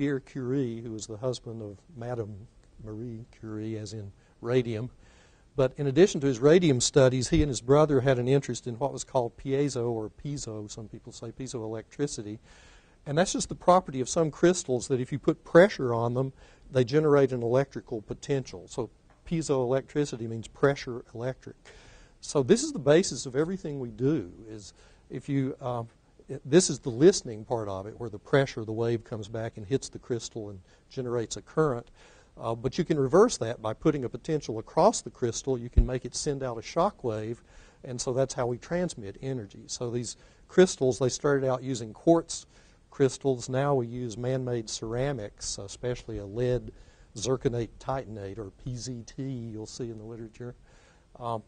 Pierre Curie, who was the husband of Madame Marie Curie, as in radium. But in addition to his radium studies, he and his brother had an interest in what was called piezo or piezo, some people say piezoelectricity. And that's just the property of some crystals that if you put pressure on them, they generate an electrical potential. So piezoelectricity means pressure electric. So this is the basis of everything we do. Is if you uh, this is the listening part of it, where the pressure, the wave comes back and hits the crystal and generates a current. Uh, but you can reverse that by putting a potential across the crystal. You can make it send out a shock wave, and so that's how we transmit energy. So these crystals, they started out using quartz crystals. Now we use man-made ceramics, especially a lead zirconate titanate, or PZT, you'll see in the literature. Um,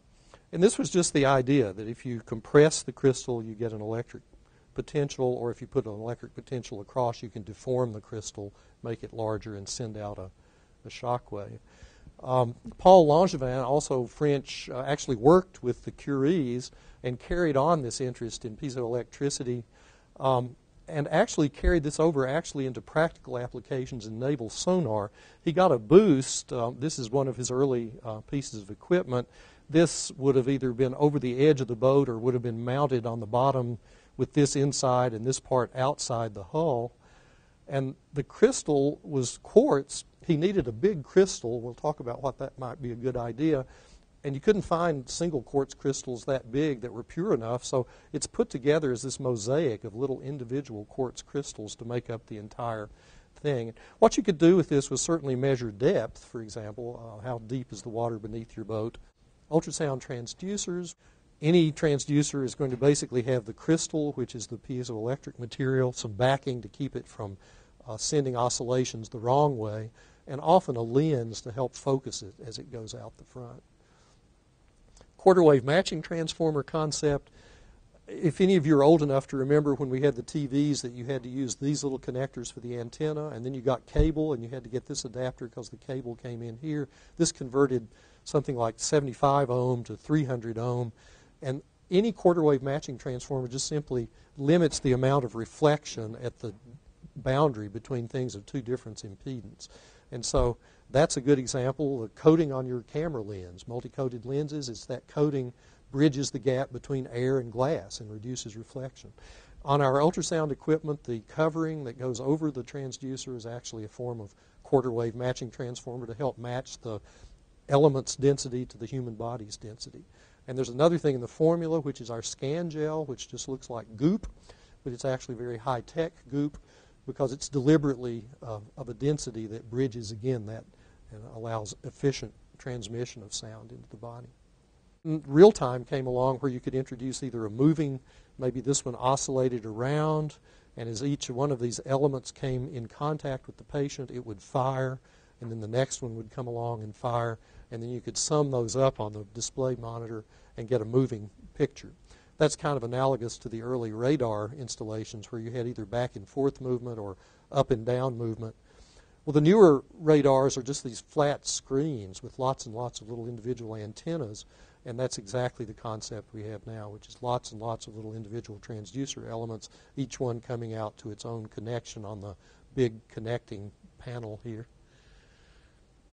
and this was just the idea that if you compress the crystal, you get an electric potential, or if you put an electric potential across, you can deform the crystal, make it larger, and send out a, a shock wave. Um, Paul Langevin, also French, uh, actually worked with the Curies and carried on this interest in piezoelectricity um, and actually carried this over actually into practical applications in naval sonar. He got a boost. Uh, this is one of his early uh, pieces of equipment. This would have either been over the edge of the boat or would have been mounted on the bottom with this inside and this part outside the hull. And the crystal was quartz. He needed a big crystal. We'll talk about what that might be a good idea. And you couldn't find single quartz crystals that big that were pure enough, so it's put together as this mosaic of little individual quartz crystals to make up the entire thing. What you could do with this was certainly measure depth, for example, uh, how deep is the water beneath your boat. Ultrasound transducers, any transducer is going to basically have the crystal, which is the piezoelectric material, some backing to keep it from uh, sending oscillations the wrong way, and often a lens to help focus it as it goes out the front. Quarter wave matching transformer concept. If any of you are old enough to remember when we had the TVs that you had to use these little connectors for the antenna, and then you got cable and you had to get this adapter because the cable came in here, this converted something like 75 ohm to 300 ohm and any quarter wave matching transformer just simply limits the amount of reflection at the boundary between things of two different impedance. And so that's a good example. The coating on your camera lens, multi-coated lenses, it's that coating bridges the gap between air and glass and reduces reflection. On our ultrasound equipment, the covering that goes over the transducer is actually a form of quarter wave matching transformer to help match the element's density to the human body's density. And there's another thing in the formula, which is our scan gel, which just looks like goop, but it's actually very high tech goop because it's deliberately of a density that bridges again that and allows efficient transmission of sound into the body. Real time came along where you could introduce either a moving, maybe this one oscillated around, and as each one of these elements came in contact with the patient, it would fire, and then the next one would come along and fire, and then you could sum those up on the display monitor and get a moving picture. That's kind of analogous to the early radar installations where you had either back and forth movement or up and down movement. Well, the newer radars are just these flat screens with lots and lots of little individual antennas, and that's exactly the concept we have now, which is lots and lots of little individual transducer elements, each one coming out to its own connection on the big connecting panel here.